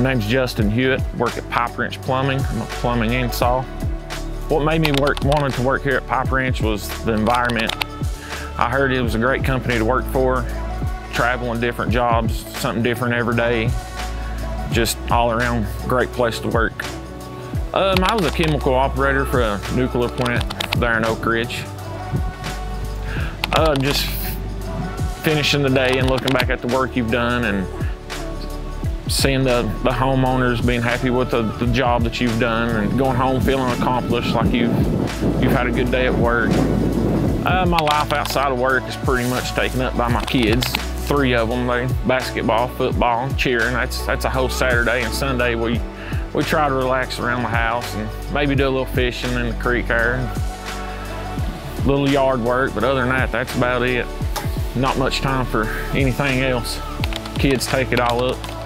name's Justin Hughett, work at Pipe Wrench Plumbing. I'm a plumbing install. What made me work, wanted to work here at Pipe Wrench was the environment. I heard it was a great company to work for, traveling different jobs, something different every day. Just all around great place to work. Um, I was a chemical operator for a nuclear plant there in Oak Ridge. Uh, just finishing the day and looking back at the work you've done and seeing the, the homeowners being happy with the, the job that you've done and going home feeling accomplished like you've, you've had a good day at work. Uh, my life outside of work is pretty much taken up by my kids. Three of them, they basketball, football, cheering. That's, that's a whole Saturday and Sunday we, we try to relax around the house and maybe do a little fishing in the creek there. Little yard work, but other than that, that's about it. Not much time for anything else. Kids take it all up.